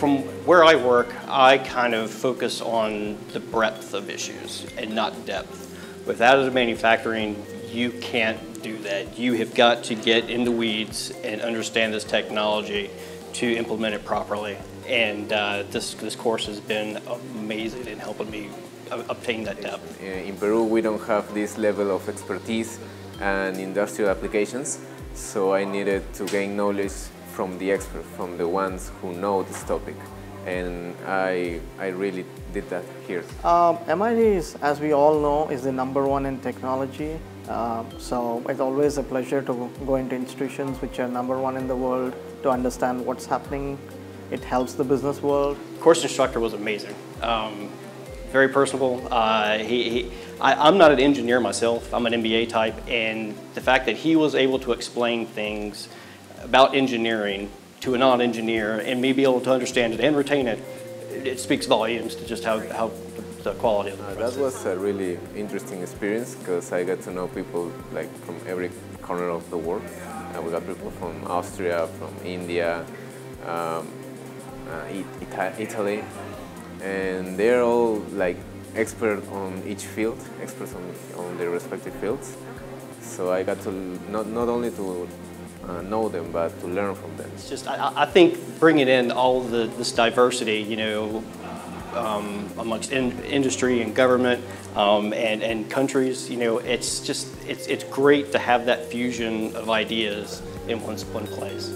where I work, I kind of focus on the breadth of issues and not depth. With additive manufacturing, you can't do that. You have got to get in the weeds and understand this technology to implement it properly. And uh, this, this course has been amazing in helping me obtain that depth. In Peru, we don't have this level of expertise and industrial applications, so I needed to gain knowledge from the experts, from the ones who know this topic. And I, I really did that here. Um, MIT, is, as we all know, is the number one in technology. Uh, so it's always a pleasure to go into institutions which are number one in the world to understand what's happening. It helps the business world. Course instructor was amazing. Um, very personable. Uh, he, he I, am not an engineer myself. I'm an MBA type, and the fact that he was able to explain things about engineering to a non-engineer and me be able to understand it and retain it, it speaks volumes to just how, how the quality of the uh, That was a really interesting experience because I got to know people like from every corner of the world. Uh, we got people from Austria, from India, um, uh, Italy, and they're all like expert on each field, experts on, on their respective fields. So I got to not, not only to uh, know them, but to learn from them. It's just, I, I think bringing in all the, this diversity, you know, um, amongst in, industry and government um, and, and countries, you know, it's just, it's, it's great to have that fusion of ideas in one, one place.